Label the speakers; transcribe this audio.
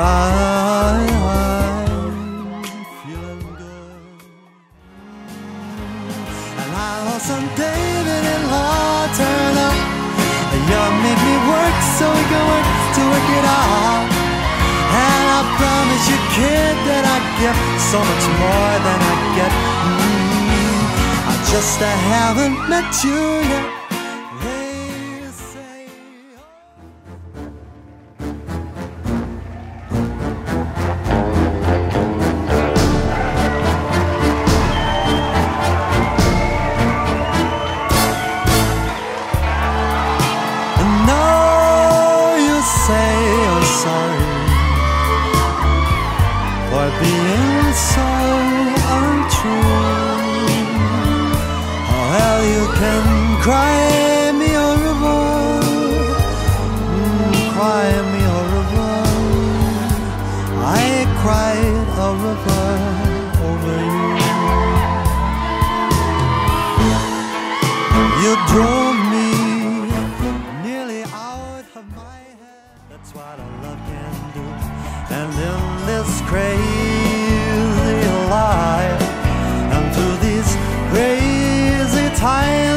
Speaker 1: I, I'm feeling good. And I some David in law turn up. You make me work so we can work to work it out. And I promise you, kid, that I give so much more than I get. Mm-hmm. I just haven't met you yet. sorry for being so untrue. Oh, hell, you can cry me horrible, mm, cry me a river. I cried a river over you. You drove. crazy life and through this crazy time